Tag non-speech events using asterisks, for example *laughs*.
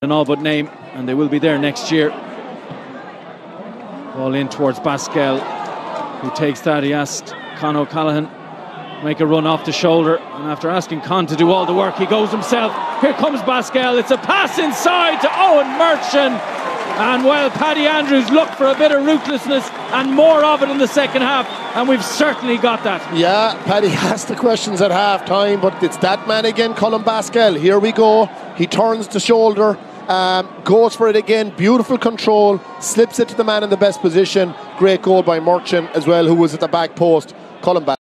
an all but name, and they will be there next year. Ball in towards Basquel, who takes that. He asked Con O'Callaghan make a run off the shoulder, and after asking Con to do all the work, he goes himself. Here comes Basquel. It's a pass inside to Eoin Murchan. And well, Paddy Andrews looked for a bit of ruthlessness and more of it in the second half, and we've certainly got that. Yeah, Paddy *laughs* asked the questions at half time, but it's that man again, Colm Basquel. Here we go. He turns the shoulder, um, goes for it again. Beautiful control, slips it to the man in the best position. Great goal by Murchan as well, who was at the back post. Colm Basquel.